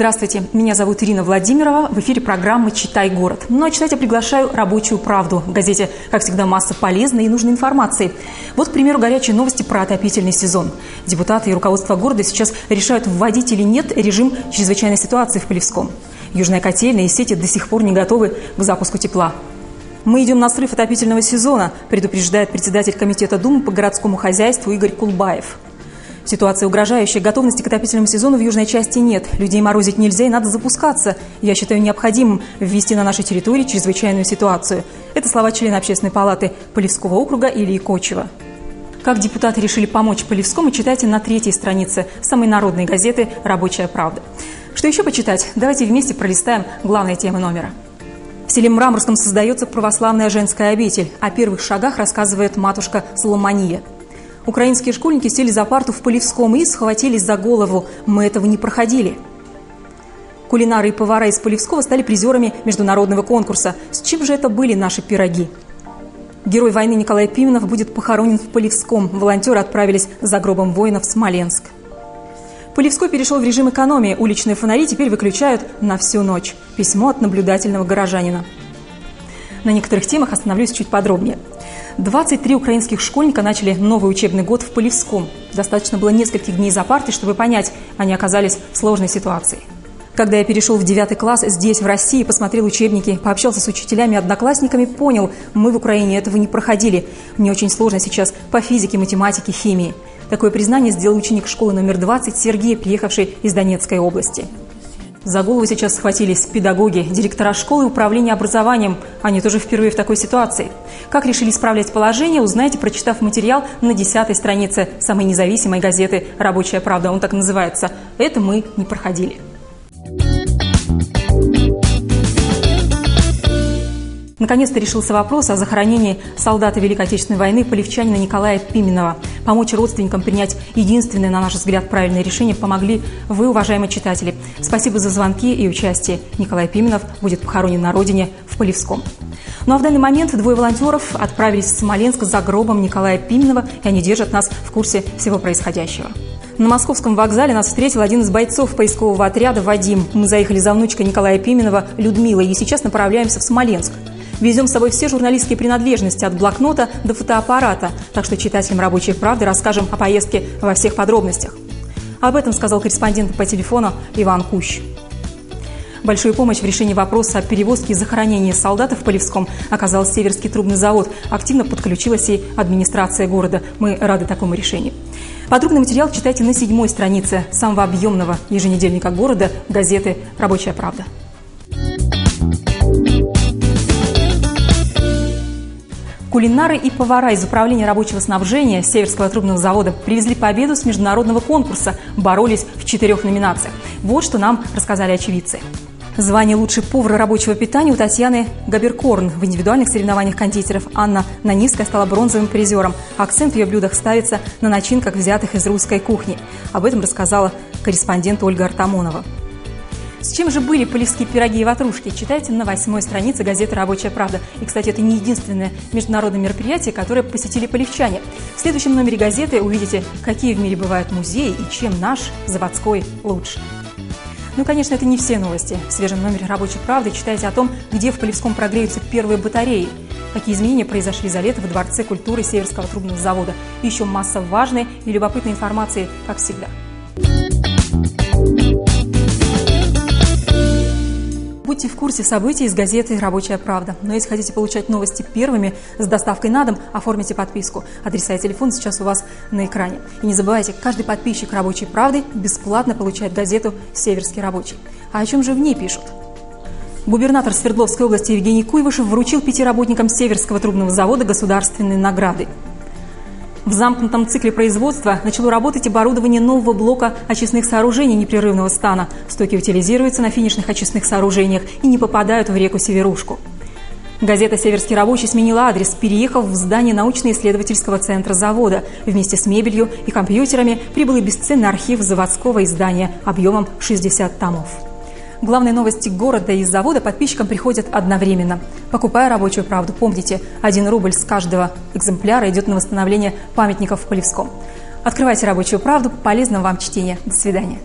Здравствуйте, меня зовут Ирина Владимирова. В эфире программы «Читай город». Ну а читать я приглашаю «Рабочую правду». В газете, как всегда, масса полезной и нужной информации. Вот, к примеру, горячие новости про отопительный сезон. Депутаты и руководство города сейчас решают, вводить или нет режим чрезвычайной ситуации в Полевском. Южная котельная и сети до сих пор не готовы к запуску тепла. Мы идем на срыв отопительного сезона, предупреждает председатель комитета Думы по городскому хозяйству Игорь Кулбаев. Ситуация угрожающая. Готовности к отопительному сезону в южной части нет. Людей морозить нельзя и надо запускаться. Я считаю необходимым ввести на нашей территории чрезвычайную ситуацию. Это слова члена общественной палаты Полевского округа Ильи Кочева. Как депутаты решили помочь Полевскому, читайте на третьей странице самой народной газеты «Рабочая правда». Что еще почитать? Давайте вместе пролистаем главные темы номера. В селе Мраморском создается православная женская обитель. О первых шагах рассказывает матушка Соломония – Украинские школьники сели за парту в Полевском и схватились за голову. Мы этого не проходили. Кулинары и повара из Полевского стали призерами международного конкурса. С чем же это были наши пироги? Герой войны Николай Пименов будет похоронен в Полевском. Волонтеры отправились за гробом воинов в Смоленск. Полевской перешел в режим экономии. Уличные фонари теперь выключают на всю ночь. Письмо от наблюдательного горожанина. На некоторых темах остановлюсь чуть подробнее. 23 украинских школьника начали новый учебный год в Полевском. Достаточно было нескольких дней за партой, чтобы понять, они оказались в сложной ситуации. Когда я перешел в девятый класс здесь, в России, посмотрел учебники, пообщался с учителями и одноклассниками, понял, мы в Украине этого не проходили. Мне очень сложно сейчас по физике, математике, химии. Такое признание сделал ученик школы номер 20 Сергей, приехавший из Донецкой области. За голову сейчас схватились педагоги, директора школы и управления образованием. Они тоже впервые в такой ситуации. Как решили исправлять положение, узнаете, прочитав материал на десятой странице самой независимой газеты «Рабочая правда». Он так называется. Это мы не проходили. Наконец-то решился вопрос о захоронении солдата Великой Отечественной войны полевчанина Николая Пименова. Помочь родственникам принять единственное, на наш взгляд, правильное решение помогли вы, уважаемые читатели. Спасибо за звонки и участие. Николай Пименов будет похоронен на родине в Полевском. Ну а в данный момент двое волонтеров отправились в Смоленск за гробом Николая Пименова, и они держат нас в курсе всего происходящего. На московском вокзале нас встретил один из бойцов поискового отряда Вадим. Мы заехали за внучкой Николая Пименова Людмилой и сейчас направляемся в Смоленск. Везем с собой все журналистские принадлежности от блокнота до фотоаппарата, так что читателям «Рабочей правды» расскажем о поездке во всех подробностях. Об этом сказал корреспондент по телефону Иван Кущ. Большую помощь в решении вопроса о перевозке и захоронении солдат в Полевском оказал Северский трубный завод. Активно подключилась и администрация города. Мы рады такому решению. Подробный материал читайте на седьмой странице самого объемного еженедельника города газеты «Рабочая правда». Кулинары и повара из Управления рабочего снабжения Северского трубного завода привезли победу с международного конкурса, боролись в четырех номинациях. Вот что нам рассказали очевидцы. Звание лучший повар рабочего питания у Татьяны Габеркорн. В индивидуальных соревнованиях кондитеров Анна Нанивская стала бронзовым призером. Акцент в ее блюдах ставится на начинках, взятых из русской кухни. Об этом рассказала корреспондент Ольга Артамонова. С чем же были полевские пироги и ватрушки? Читайте на восьмой странице газеты «Рабочая правда». И, кстати, это не единственное международное мероприятие, которое посетили полевчане. В следующем номере газеты увидите, какие в мире бывают музеи и чем наш заводской лучше. Ну, конечно, это не все новости. В свежем номере «Рабочей правды» читайте о том, где в Полевском прогреются первые батареи, какие изменения произошли за лето в Дворце культуры Северского трубного завода. И еще масса важной и любопытной информации, как всегда. Будьте в курсе событий из газеты «Рабочая правда». Но если хотите получать новости первыми с доставкой на дом, оформите подписку. Адреса и телефон сейчас у вас на экране. И не забывайте, каждый подписчик «Рабочей правды» бесплатно получает газету «Северский рабочий». А о чем же в ней пишут? Губернатор Свердловской области Евгений Куйвышев вручил пяти работникам Северского трубного завода государственные награды. В замкнутом цикле производства начало работать оборудование нового блока очистных сооружений непрерывного стана. Стоки утилизируются на финишных очистных сооружениях и не попадают в реку Северушку. Газета «Северский рабочий» сменила адрес, переехав в здание научно-исследовательского центра завода. Вместе с мебелью и компьютерами прибыл и бесценный архив заводского издания объемом 60 томов. Главные новости города и завода подписчикам приходят одновременно. Покупая рабочую правду, помните, один рубль с каждого экземпляра идет на восстановление памятников в Полевском. Открывайте рабочую правду. Полезного вам чтения. До свидания.